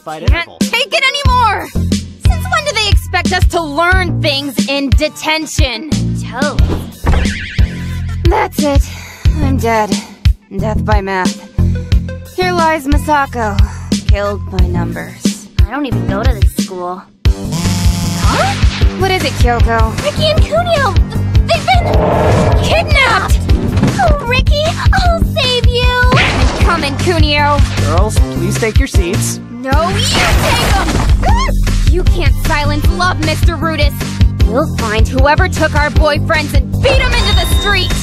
specified Can't interval. take it anymore! Since when do they expect us to learn things in detention? Tell. That's it. I'm dead. Death by math. Here lies Misako, killed by numbers. I don't even go to this school. What is it, Kyoko? Riki and Kunio! I'm coming, Kunio! Girls, please take your seats. No, you take them! You can't silence love, Mr. Rudis! We'll find whoever took our boyfriends and beat them into the street!